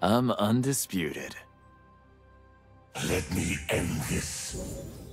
I'm undisputed. Let me end this.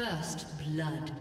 First blood.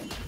you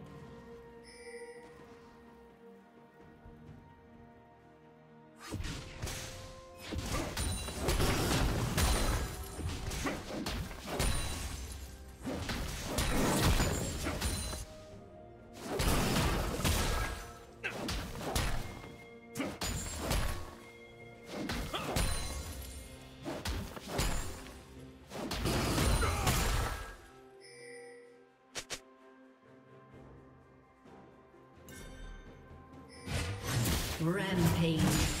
Rampage.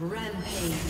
Rampage.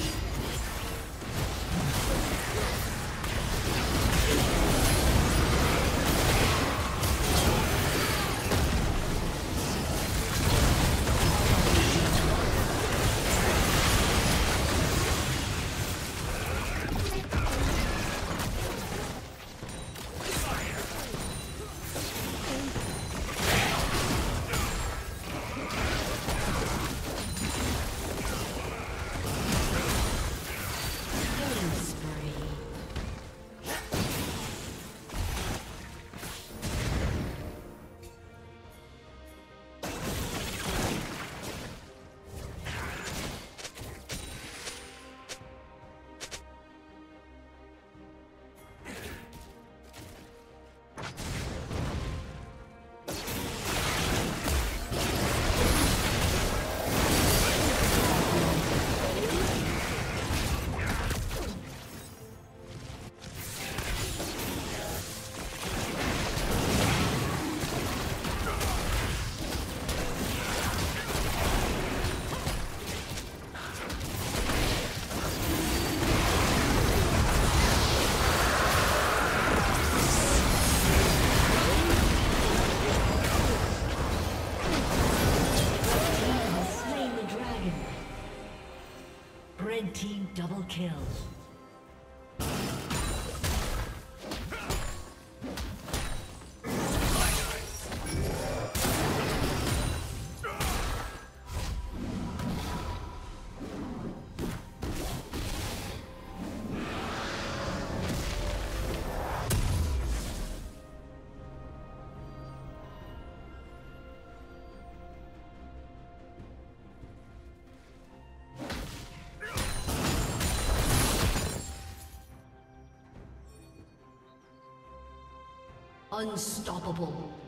Unstoppable.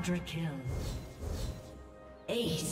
Quadra kill. Aced.